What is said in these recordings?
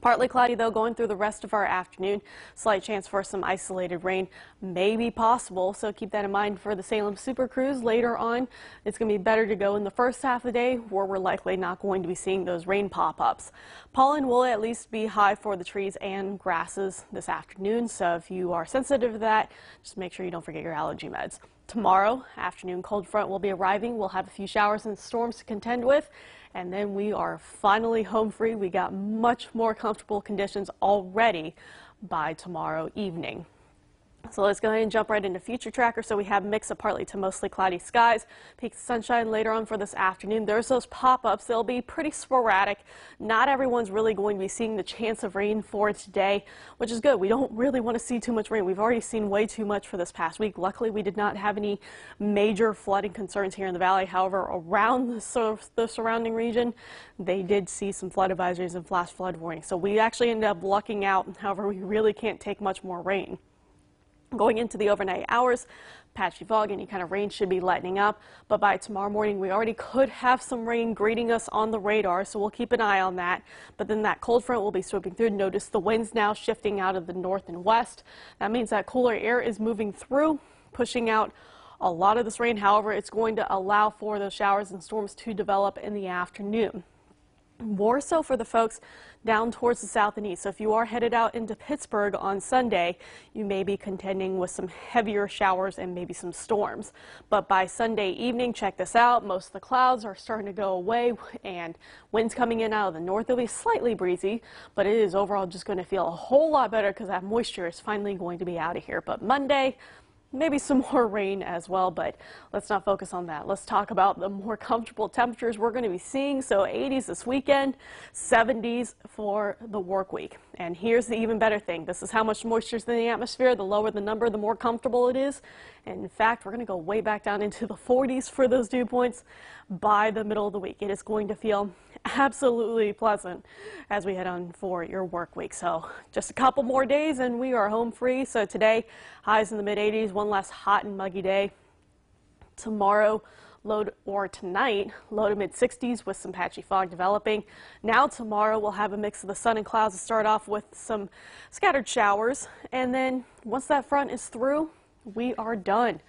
Partly cloudy though going through the rest of our afternoon. Slight chance for some isolated rain may be possible, so keep that in mind for the Salem Super Cruise later on. It's going to be better to go in the first half of the day where we're likely not going to be seeing those rain pop-ups. Pollen will at least be high for the trees and grasses this afternoon, so if you are sensitive to that, just make sure you don't forget your allergy meds. Tomorrow, afternoon cold front will be arriving. We'll have a few showers and storms to contend with. And then we are finally home free. We got much more comfortable conditions already by tomorrow evening. So let's go ahead and jump right into future tracker. So we have mix of partly to mostly cloudy skies, peeks of sunshine later on for this afternoon. There's those pop-ups. They'll be pretty sporadic. Not everyone's really going to be seeing the chance of rain for today, which is good. We don't really want to see too much rain. We've already seen way too much for this past week. Luckily, we did not have any major flooding concerns here in the valley. However, around the, the surrounding region, they did see some flood advisories and flash flood warnings. So we actually ended up lucking out. However, we really can't take much more rain. Going into the overnight hours, patchy fog, any kind of rain should be lightening up. But by tomorrow morning, we already could have some rain greeting us on the radar, so we'll keep an eye on that. But then that cold front will be sweeping through. Notice the winds now shifting out of the north and west. That means that cooler air is moving through, pushing out a lot of this rain. However, it's going to allow for those showers and storms to develop in the afternoon. More so for the folks down towards the south and east. So if you are headed out into Pittsburgh on Sunday, you may be contending with some heavier showers and maybe some storms. But by Sunday evening, check this out. Most of the clouds are starting to go away and winds coming in out of the north. It'll be slightly breezy, but it is overall just going to feel a whole lot better because that moisture is finally going to be out of here. But Monday, maybe some more rain as well, but let's not focus on that. Let's talk about the more comfortable temperatures we're going to be seeing. So 80s this weekend, 70s for the work week. And here's the even better thing. This is how much moisture is in the atmosphere. The lower the number, the more comfortable it is. And in fact, we're going to go way back down into the 40s for those dew points by the middle of the week. It is going to feel absolutely pleasant as we head on for your work week. So just a couple more days and we are home free. So today, highs in the mid 80s, one less hot and muggy day. Tomorrow, low or tonight, low to mid 60s with some patchy fog developing. Now tomorrow we'll have a mix of the sun and clouds to start off with some scattered showers. And then once that front is through, we are done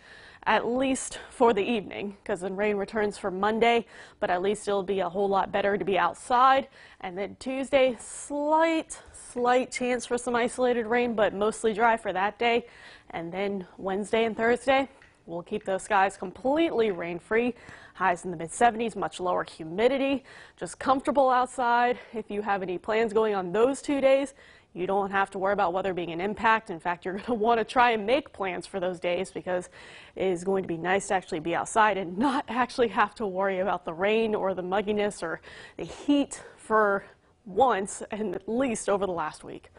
at least for the evening because then rain returns for Monday, but at least it'll be a whole lot better to be outside. And then Tuesday, slight, slight chance for some isolated rain, but mostly dry for that day. And then Wednesday and Thursday, we'll keep those skies completely rain free. Highs in the mid 70s, much lower humidity, just comfortable outside. If you have any plans going on those two days, you don't have to worry about weather being an impact. In fact, you're going to want to try and make plans for those days because it is going to be nice to actually be outside and not actually have to worry about the rain or the mugginess or the heat for once and at least over the last week.